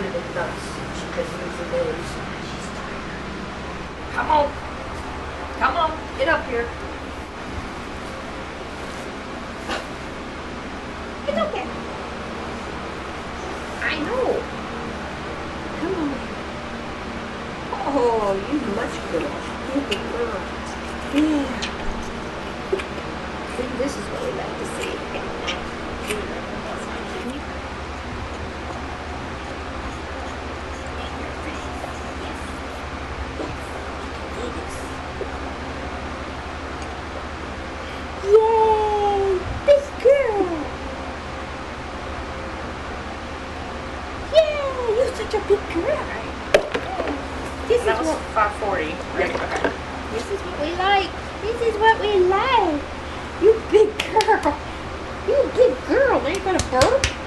really nuts. She could use the days. Come on. Come on. Get up here. It's okay. I know. Come on. Oh, you much girl. You big girl. Yeah. See, this is what we like to see. Yay! Big girl! Yay! You're such a big girl. This That is was what 540. Right? Okay. this is what we like. This is what we like. You big girl. You big girl. You gonna burp?